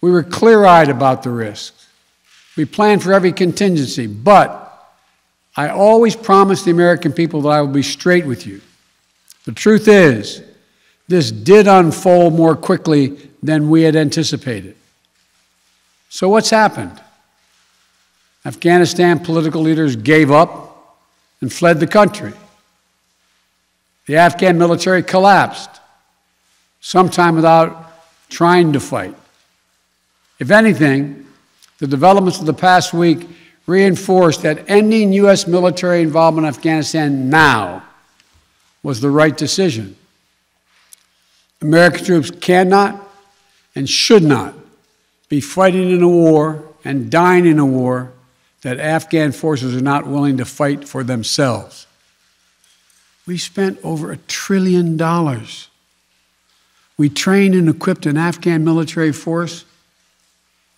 We were clear eyed about the risks. We planned for every contingency, but I always promised the American people that I would be straight with you. The truth is, this did unfold more quickly than we had anticipated. So, what's happened? Afghanistan political leaders gave up and fled the country. The Afghan military collapsed, sometime without trying to fight. If anything, the developments of the past week reinforced that ending U.S. military involvement in Afghanistan now was the right decision. American troops cannot and should not be fighting in a war and dying in a war that Afghan forces are not willing to fight for themselves. We spent over a trillion dollars. We trained and equipped an Afghan military force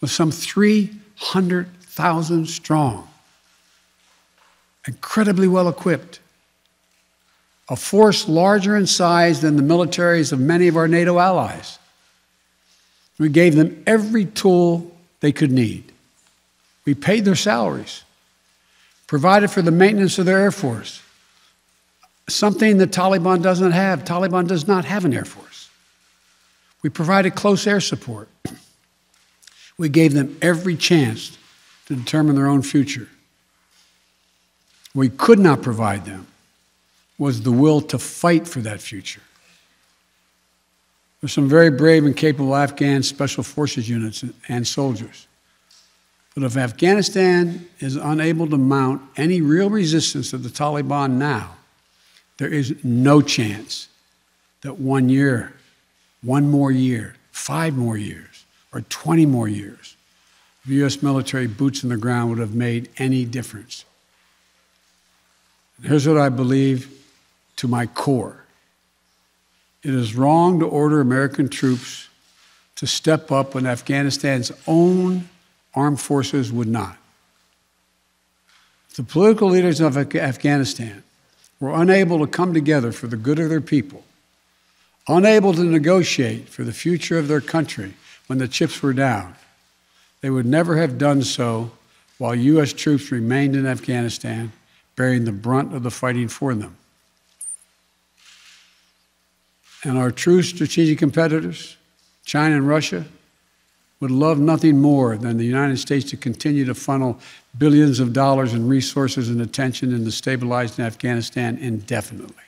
with some 300,000 strong, incredibly well equipped, a force larger in size than the militaries of many of our NATO allies. We gave them every tool they could need. We paid their salaries, provided for the maintenance of their Air Force, something the Taliban doesn't have. Taliban does not have an Air Force. We provided close air support. We gave them every chance to determine their own future. We could not provide them was the will to fight for that future. There's some very brave and capable Afghan special forces units and soldiers. But if Afghanistan is unable to mount any real resistance to the Taliban now, there is no chance that one year, one more year, five more years, or 20 more years of U.S. military boots on the ground would have made any difference. Here's what I believe to my core it is wrong to order American troops to step up when Afghanistan's own armed forces would not. The political leaders of Afghanistan were unable to come together for the good of their people, unable to negotiate for the future of their country when the chips were down. They would never have done so while U.S. troops remained in Afghanistan, bearing the brunt of the fighting for them. And our true strategic competitors, China and Russia, would love nothing more than the United States to continue to funnel billions of dollars in resources and attention into stabilizing Afghanistan indefinitely.